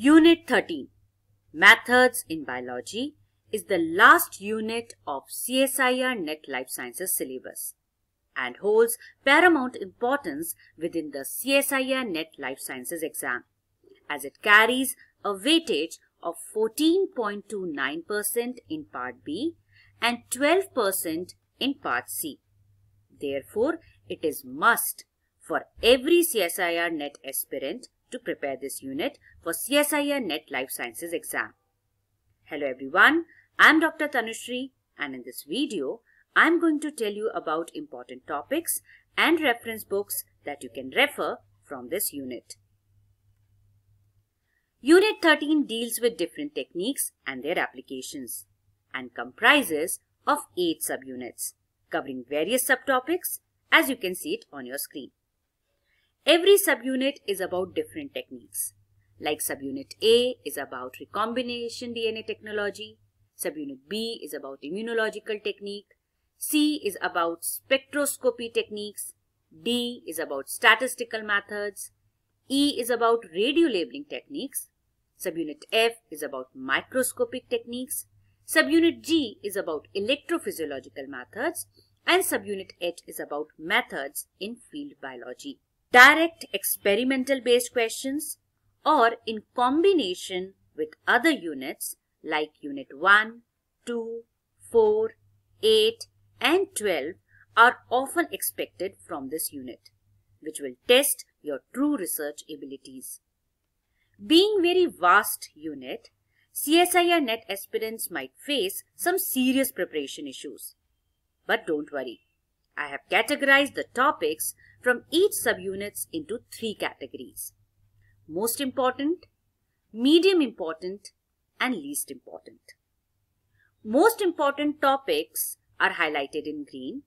Unit 13 Methods in Biology is the last unit of CSIR NET Life Sciences syllabus and holds paramount importance within the CSIR NET Life Sciences exam as it carries a weightage of 14.29% in Part B and 12% in Part C. Therefore, it is must for every CSIR NET aspirant to prepare this unit for CSIR NET Life Sciences exam. Hello everyone, I am Dr. Tanushree and in this video, I am going to tell you about important topics and reference books that you can refer from this unit. Unit 13 deals with different techniques and their applications and comprises of 8 subunits covering various subtopics as you can see it on your screen. Every subunit is about different techniques. Like subunit A is about recombination DNA technology, subunit B is about immunological technique, C is about spectroscopy techniques, D is about statistical methods, E is about radiolabeling techniques, subunit F is about microscopic techniques, subunit G is about electrophysiological methods, and subunit H is about methods in field biology. Direct experimental based questions or in combination with other units like unit 1, 2, 4, 8 and 12 are often expected from this unit, which will test your true research abilities. Being very vast unit, CSIR NET aspirants might face some serious preparation issues. But don't worry, I have categorized the topics from each subunits into three categories. Most important, medium important and least important. Most important topics are highlighted in green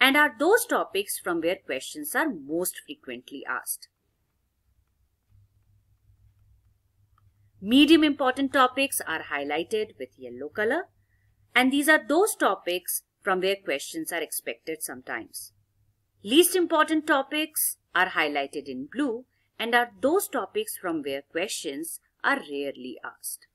and are those topics from where questions are most frequently asked. Medium important topics are highlighted with yellow color and these are those topics from where questions are expected sometimes. Least important topics are highlighted in blue and are those topics from where questions are rarely asked.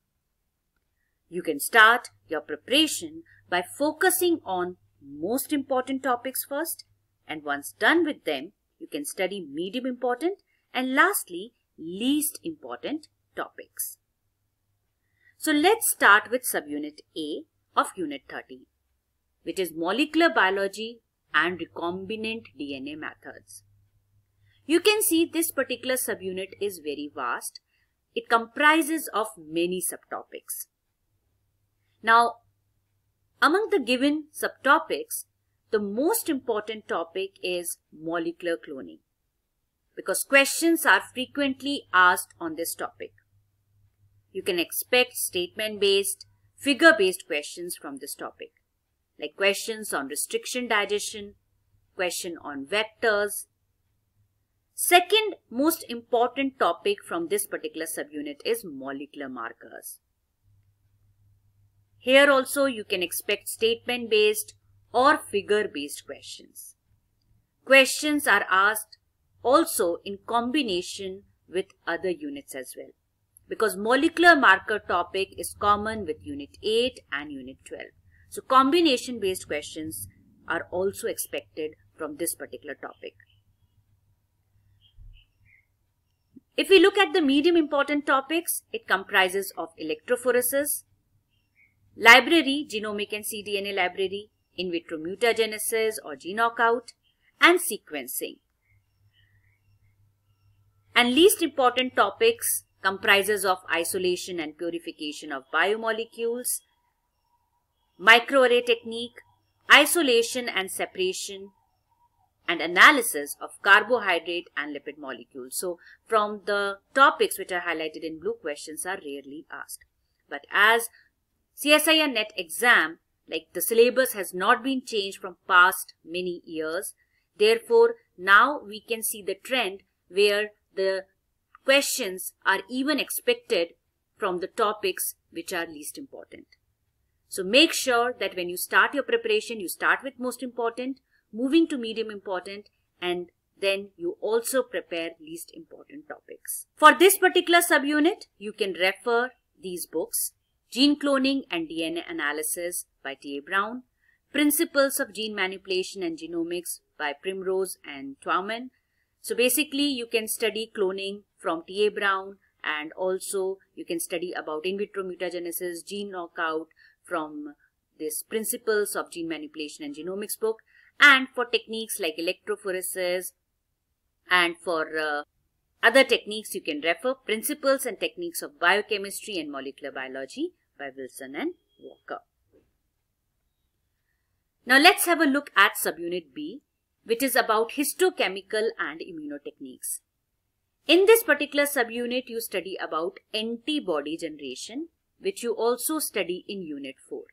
You can start your preparation by focusing on most important topics first and once done with them, you can study medium important and lastly least important topics. So let's start with subunit A of unit 13 which is molecular biology and recombinant DNA methods. You can see this particular subunit is very vast. It comprises of many subtopics. Now, among the given subtopics, the most important topic is molecular cloning because questions are frequently asked on this topic. You can expect statement-based, figure-based questions from this topic like questions on restriction digestion, question on vectors. Second most important topic from this particular subunit is molecular markers. Here also you can expect statement based or figure based questions. Questions are asked also in combination with other units as well because molecular marker topic is common with unit 8 and unit 12. So combination based questions are also expected from this particular topic. If we look at the medium important topics, it comprises of electrophoresis, library, genomic and cDNA library, in vitro mutagenesis or gene knockout, and sequencing. And least important topics comprises of isolation and purification of biomolecules, microarray technique, isolation and separation, and analysis of carbohydrate and lipid molecules. So from the topics which are highlighted in blue questions are rarely asked. But as CSIR NET exam, like the syllabus has not been changed from past many years. Therefore, now we can see the trend where the questions are even expected from the topics which are least important. So make sure that when you start your preparation, you start with most important, moving to medium important and then you also prepare least important topics. For this particular subunit, you can refer these books, Gene Cloning and DNA Analysis by T.A. Brown, Principles of Gene Manipulation and Genomics by Primrose and Twyman. So basically, you can study cloning from T.A. Brown and also you can study about in vitro mutagenesis, gene knockout from this Principles of Gene Manipulation and Genomics book and for techniques like electrophoresis and for uh, other techniques you can refer Principles and Techniques of Biochemistry and Molecular Biology by Wilson and Walker. Now let's have a look at subunit B which is about histochemical and immunotechniques. In this particular subunit you study about antibody generation which you also study in unit 4.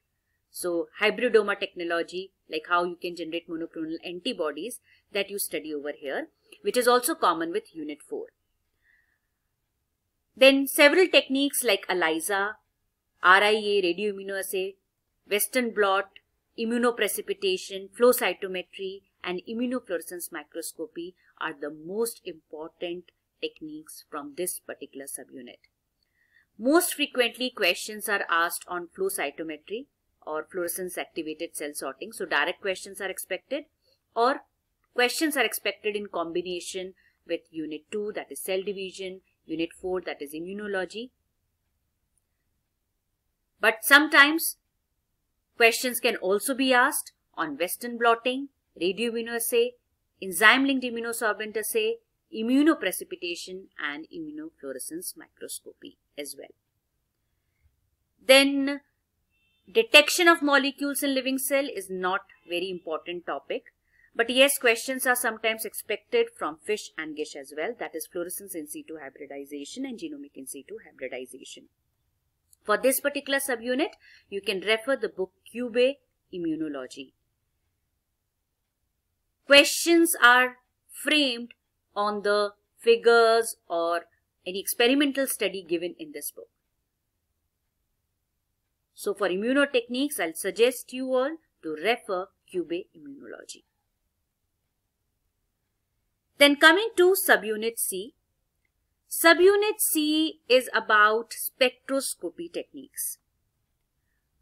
So hybridoma technology like how you can generate monoclonal antibodies that you study over here which is also common with unit 4. Then several techniques like ELISA, RIA, radioimmunoassay, Western blot, immunoprecipitation, flow cytometry and immunofluorescence microscopy are the most important techniques from this particular subunit. Most frequently questions are asked on flow cytometry or fluorescence activated cell sorting. So direct questions are expected or questions are expected in combination with unit 2 that is cell division, unit 4 that is immunology. But sometimes questions can also be asked on western blotting, radioimmunoassay, enzyme-linked immunosorbent assay, immunoprecipitation and immunofluorescence microscopy as well. Then detection of molecules in living cell is not very important topic. But yes, questions are sometimes expected from FISH and GISH as well. That is fluorescence in situ hybridization and genomic in situ hybridization. For this particular subunit, you can refer the book Kuby Immunology. Questions are framed on the figures or any experimental study given in this book. So for immunotechniques, I'll suggest you all to refer Kuby Immunology. Then coming to subunit C. Subunit C is about spectroscopy techniques.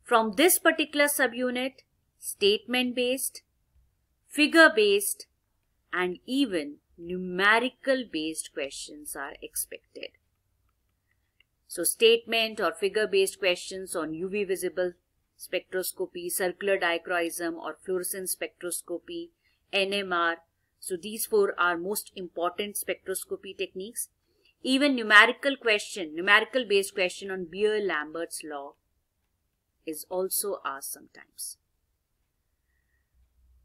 From this particular subunit, statement-based, figure-based and even numerical-based questions are expected. So statement or figure-based questions on UV visible spectroscopy, circular dichroism or fluorescence spectroscopy, NMR. So these four are most important spectroscopy techniques. Even numerical question, numerical based question on Beer-Lambert's law is also asked sometimes.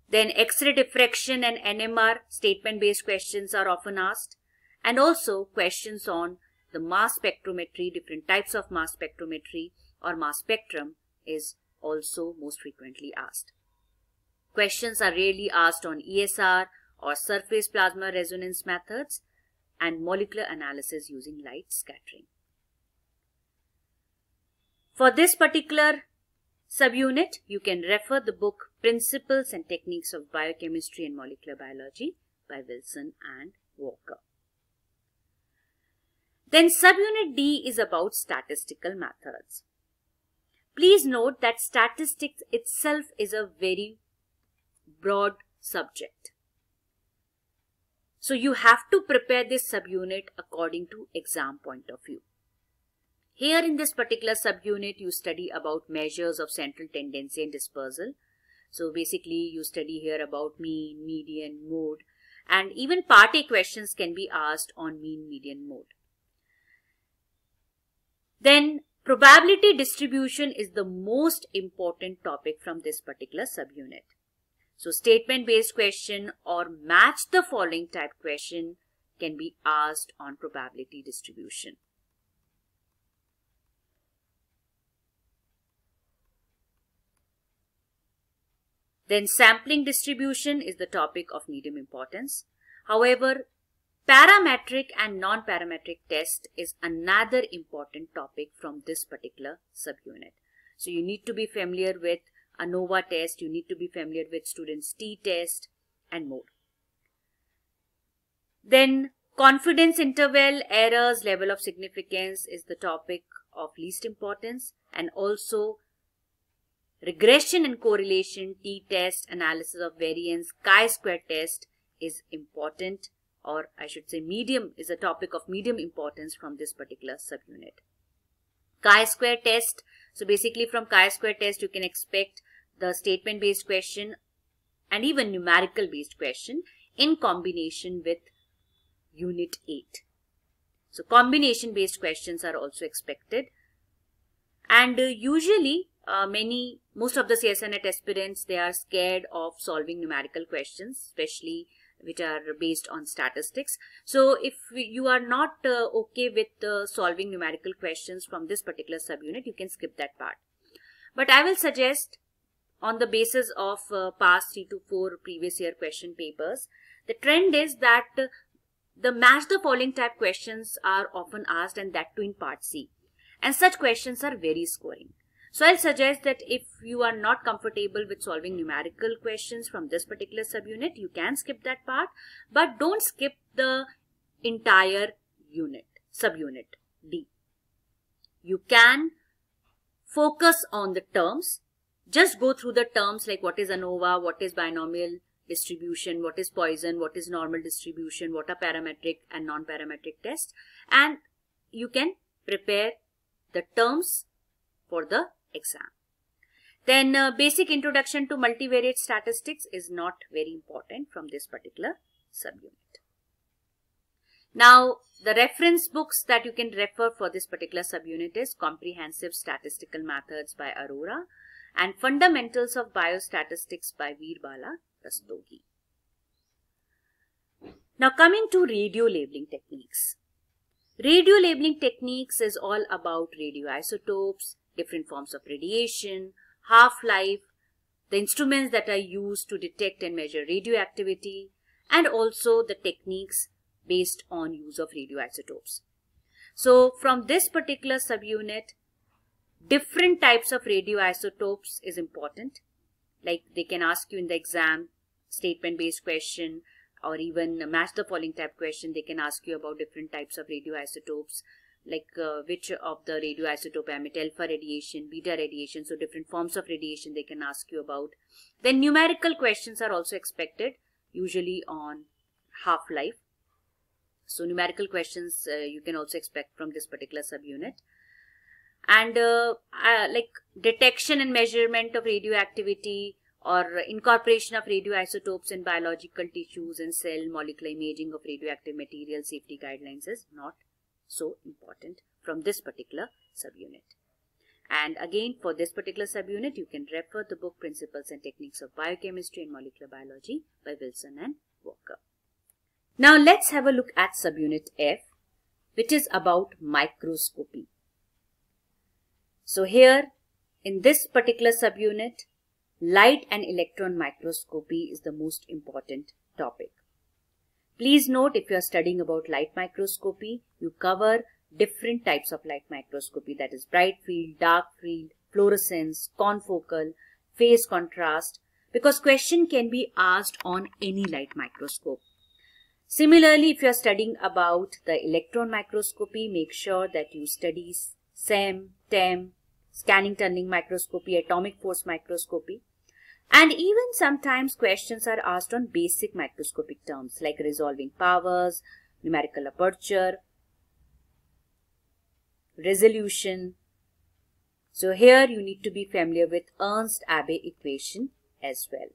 Then X-ray diffraction and NMR statement based questions are often asked and also questions on the mass spectrometry, different types of mass spectrometry or mass spectrum is also most frequently asked. Questions are rarely asked on ESR or surface plasmon resonance methods and molecular analysis using light scattering. For this particular subunit, you can refer the book Principles and Techniques of Biochemistry and Molecular Biology by Wilson and Walker. Then subunit D is about statistical methods. Please note that statistics itself is a very broad subject. So you have to prepare this subunit according to exam point of view. Here in this particular subunit, you study about measures of central tendency and dispersal. So basically, you study here about mean, median, mode, and even part A questions can be asked on mean, median, mode. Then probability distribution is the most important topic from this particular subunit. So statement based question or match the following type question can be asked on probability distribution. Then sampling distribution is the topic of medium importance. However, Parametric and non-parametric test is another important topic from this particular subunit. So you need to be familiar with ANOVA test, you need to be familiar with students T test and more. Then confidence interval, errors, level of significance is the topic of least importance and also regression and correlation, t-test, analysis of variance, chi-square test is important or I should say medium is a topic of medium importance from this particular subunit. Chi-square test, so basically from chi-square test you can expect the statement based question and even numerical based question in combination with unit 8. So combination based questions are also expected and uh, usually uh, many most of the CSIRNet aspirants they are scared of solving numerical questions especially which are based on statistics. So if you are not uh, okay with uh, solving numerical questions from this particular subunit you can skip that part. But i will suggest on the basis of uh, past 3 to 4 previous year question papers the trend is that the match the following type questions are often asked and that too in part c. And such questions are very scoring so I'll suggest that if you are not comfortable with solving numerical questions from this particular subunit, you can skip that part, but don't skip the entire unit, subunit D. You can focus on the terms. Just go through the terms like what is ANOVA, what is binomial distribution, what is Poisson, what is normal distribution, what are parametric and non-parametric tests. And you can prepare the terms for the exam. Then uh, basic introduction to multivariate statistics is not very important from this particular subunit. Now the reference books that you can refer for this particular subunit is Comprehensive Statistical Methods by Arora and Fundamentals of Biostatistics by Veerbala Rastogi. Now coming to radio labeling techniques. Radio labeling techniques is all about radioisotopes, different forms of radiation, half-life, the instruments that are used to detect and measure radioactivity, and also the techniques based on use of radioisotopes. So from this particular subunit, different types of radioisotopes is important. Like they can ask you in the exam, statement based question, or even match the following type question. They can ask you about different types of radioisotopes like uh, which of the radioisotope emit alpha radiation, beta radiation, so different forms of radiation they can ask you about. Then numerical questions are also expected, usually on half-life. So numerical questions uh, you can also expect from this particular subunit. And uh like detection and measurement of radioactivity or incorporation of radioisotopes in biological tissues and cell molecular imaging of radioactive material safety guidelines is not so important from this particular subunit. And again, for this particular subunit, you can refer the book Principles and Techniques of Biochemistry and Molecular Biology by Wilson and Walker. Now let's have a look at subunit F, which is about microscopy. So here, in this particular subunit, light and electron microscopy is the most important topic. Please note if you are studying about light microscopy, you cover different types of light microscopy that is bright field, dark field, fluorescence, confocal, phase contrast because question can be asked on any light microscope. Similarly, if you are studying about the electron microscopy, make sure that you study SEM, TEM, scanning tunneling microscopy, atomic force microscopy. And even sometimes questions are asked on basic microscopic terms like resolving powers, numerical aperture, resolution. So here you need to be familiar with Ernst-Abbe equation as well.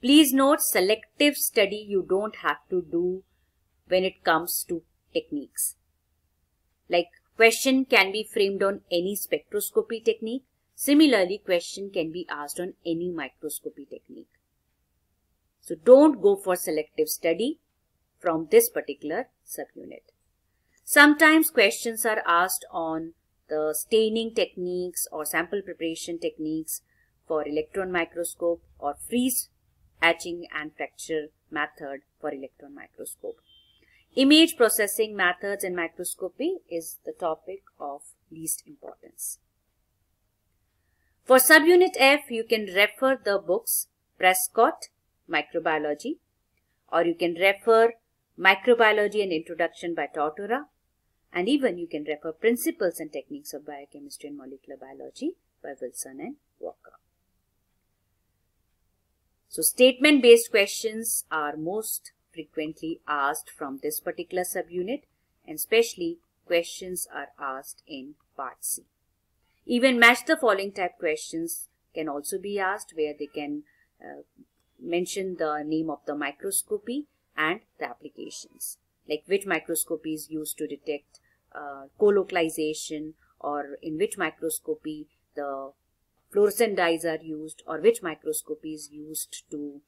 Please note selective study you don't have to do when it comes to techniques. Like Question can be framed on any spectroscopy technique. Similarly, question can be asked on any microscopy technique. So don't go for selective study from this particular subunit. Sometimes questions are asked on the staining techniques or sample preparation techniques for electron microscope or freeze etching and fracture method for electron microscope. Image processing methods in microscopy is the topic of least importance. For subunit F, you can refer the books Prescott, Microbiology or you can refer Microbiology and Introduction by Tortora and even you can refer Principles and Techniques of Biochemistry and Molecular Biology by Wilson and Walker. So statement based questions are most frequently asked from this particular subunit and especially questions are asked in part C. Even match the following type questions can also be asked where they can uh, mention the name of the microscopy and the applications like which microscopy is used to detect uh, colocalization or in which microscopy the fluorescent dyes are used or which microscopy is used to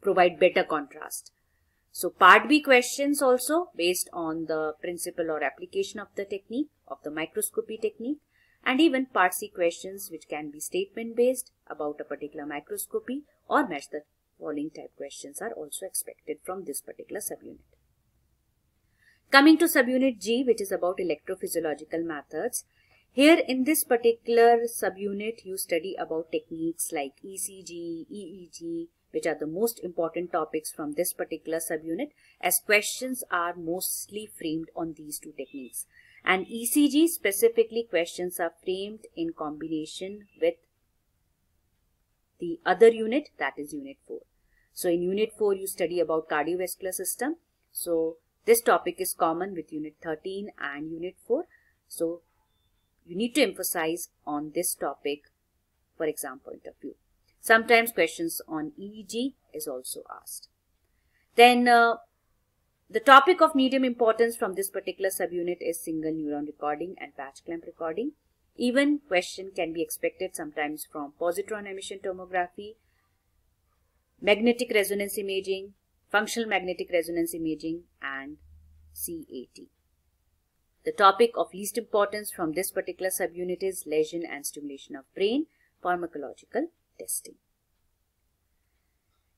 provide better contrast. So part B questions also based on the principle or application of the technique of the microscopy technique and even part C questions which can be statement based about a particular microscopy or match the following type questions are also expected from this particular subunit. Coming to subunit G which is about electrophysiological methods. Here in this particular subunit you study about techniques like ECG, EEG which are the most important topics from this particular subunit as questions are mostly framed on these two techniques. And ECG specifically questions are framed in combination with the other unit that is unit 4. So in unit 4 you study about cardiovascular system. So this topic is common with unit 13 and unit 4. So you need to emphasize on this topic for exam point of view. Sometimes questions on EEG is also asked. Then uh, the topic of medium importance from this particular subunit is single neuron recording and patch clamp recording. Even question can be expected sometimes from positron emission tomography, magnetic resonance imaging, functional magnetic resonance imaging and CAT. The topic of least importance from this particular subunit is lesion and stimulation of brain, pharmacological testing.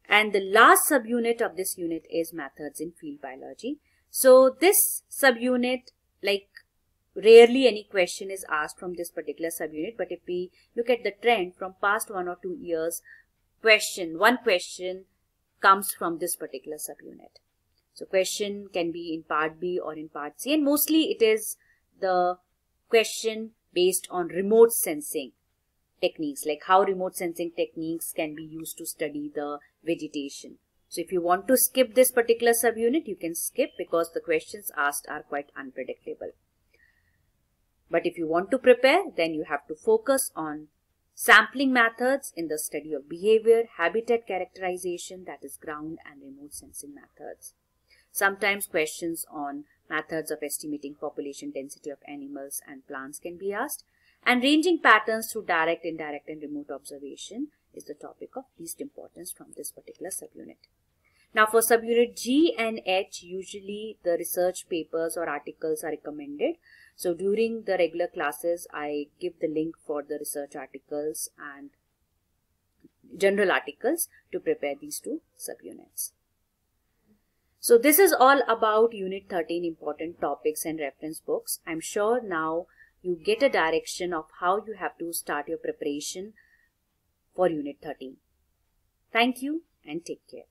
And the last subunit of this unit is methods in field biology. So this subunit, like rarely any question is asked from this particular subunit. But if we look at the trend from past one or two years, question, one question comes from this particular subunit. So question can be in part B or in part C and mostly it is the question based on remote sensing techniques like how remote sensing techniques can be used to study the vegetation. So if you want to skip this particular subunit, you can skip because the questions asked are quite unpredictable. But if you want to prepare, then you have to focus on sampling methods in the study of behavior, habitat characterization, that is ground and remote sensing methods. Sometimes questions on methods of estimating population density of animals and plants can be asked and ranging patterns through direct, indirect and remote observation is the topic of least importance from this particular subunit. Now for subunit G and H, usually the research papers or articles are recommended. So during the regular classes, I give the link for the research articles and general articles to prepare these two subunits. So this is all about Unit 13 important topics and reference books. I'm sure now you get a direction of how you have to start your preparation for Unit 13. Thank you and take care.